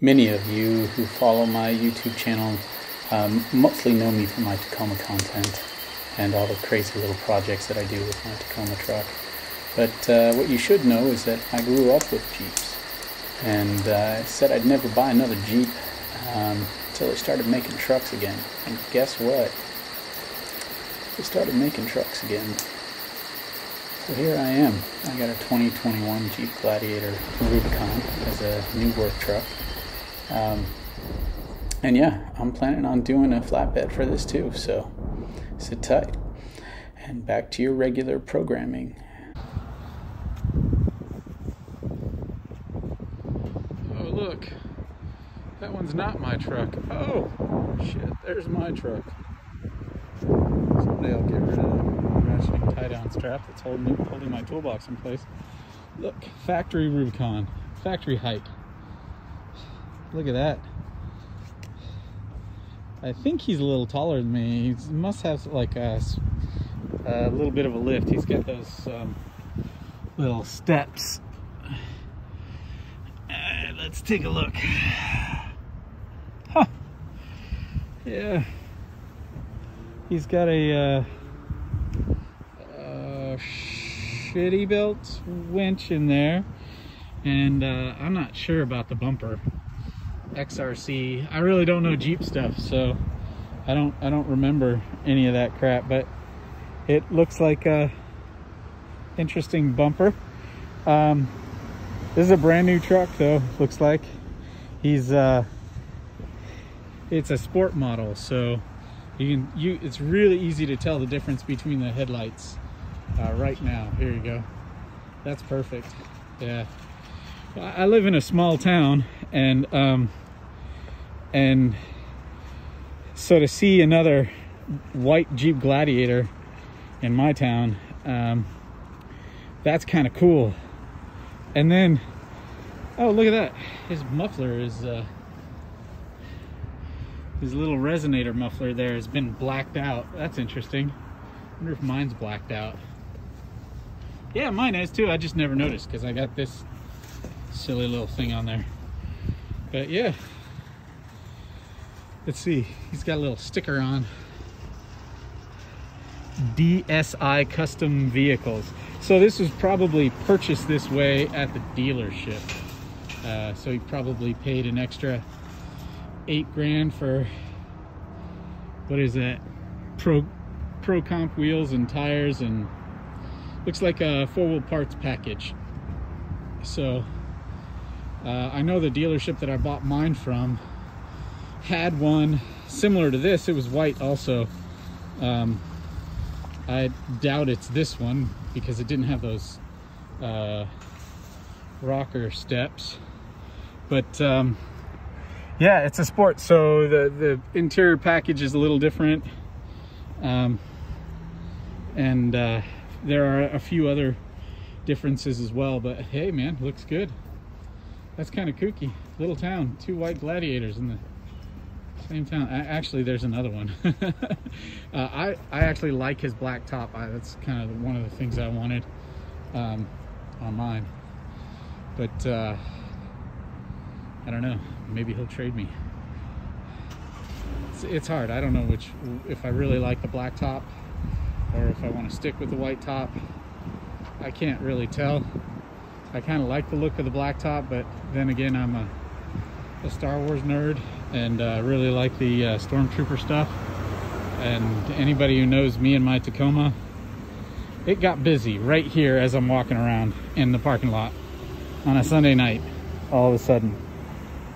Many of you who follow my YouTube channel um, mostly know me for my Tacoma content and all the crazy little projects that I do with my Tacoma truck. But uh, what you should know is that I grew up with Jeeps. And uh, I said I'd never buy another Jeep um, until they started making trucks again. And guess what? They started making trucks again. So here I am. I got a 2021 Jeep Gladiator Rubicon as a new work truck. Um, and yeah, I'm planning on doing a flatbed for this too, so sit tight. And back to your regular programming. Oh, look. That one's not my truck. Oh, shit, there's my truck. Someday I'll get rid of the ratcheting tie-down strap that's holding, holding my toolbox in place. Look, factory Rubicon, factory height. Look at that. I think he's a little taller than me. He must have like a, a, little bit of a lift. He's got those um, little steps. Uh, let's take a look. Huh. Yeah. He's got a uh, uh, Smittybilt winch in there. And uh, I'm not sure about the bumper. XRC. I really don't know Jeep stuff, so I don't I don't remember any of that crap, but it looks like a interesting bumper. Um, this is a brand new truck though, looks like. He's uh it's a sport model, so you can you it's really easy to tell the difference between the headlights uh, right now. Here you go. That's perfect. Yeah. I live in a small town and um, and so to see another white Jeep Gladiator in my town, um, that's kind of cool. And then, oh look at that! His muffler is uh, his little resonator muffler there has been blacked out. That's interesting. I wonder if mine's blacked out. Yeah, mine is too. I just never noticed because I got this silly little thing on there. But yeah, let's see. He's got a little sticker on. DSI Custom Vehicles. So this was probably purchased this way at the dealership. Uh, so he probably paid an extra eight grand for what is that? Pro Pro Comp wheels and tires and looks like a four-wheel parts package. So uh, I know the dealership that I bought mine from had one similar to this. It was white also. Um, I doubt it's this one because it didn't have those uh, rocker steps. But um, yeah, it's a sport. So the, the interior package is a little different. Um, and uh, there are a few other differences as well. But hey, man, looks good. That's kind of kooky. Little town, two white gladiators in the same town. Actually, there's another one. uh, I, I actually like his black top. I, that's kind of one of the things I wanted um, on mine. But uh, I don't know. Maybe he'll trade me. It's, it's hard. I don't know which, if I really like the black top or if I want to stick with the white top. I can't really tell. I kind of like the look of the blacktop, but then again, I'm a, a Star Wars nerd and uh, really like the uh, Stormtrooper stuff. And anybody who knows me and my Tacoma, it got busy right here as I'm walking around in the parking lot on a Sunday night. All of a sudden,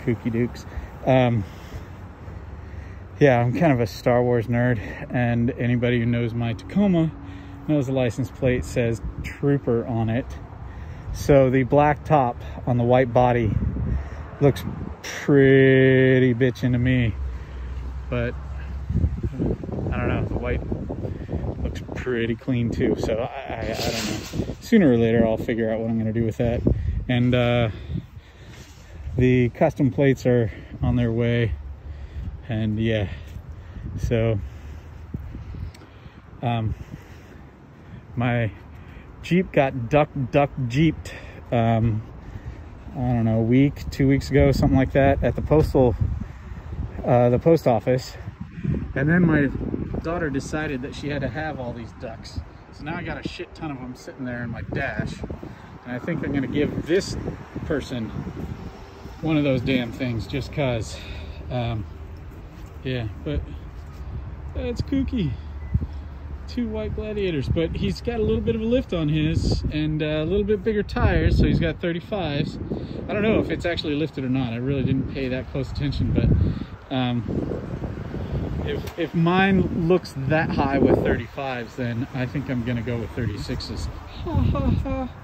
kooky dukes. Um, yeah, I'm kind of a Star Wars nerd, and anybody who knows my Tacoma knows the license plate says Trooper on it. So the black top on the white body looks pretty bitchin' to me. But I don't know, the white looks pretty clean too. So I, I, I don't know. Sooner or later I'll figure out what I'm gonna do with that. And uh, the custom plates are on their way. And yeah, so um, my Jeep got duck duck jeeped um, I don't know, a week, two weeks ago, something like that, at the postal, uh, the post office. And then my daughter decided that she had to have all these ducks. So now I got a shit ton of them sitting there in my dash. And I think I'm gonna give this person one of those damn things just cause. Um, yeah, but that's kooky. Two white gladiators, but he's got a little bit of a lift on his and a little bit bigger tires, so he's got 35s. I don't know if it's actually lifted or not. I really didn't pay that close attention, but um, if, if mine looks that high with 35s, then I think I'm gonna go with 36s. Ha ha ha.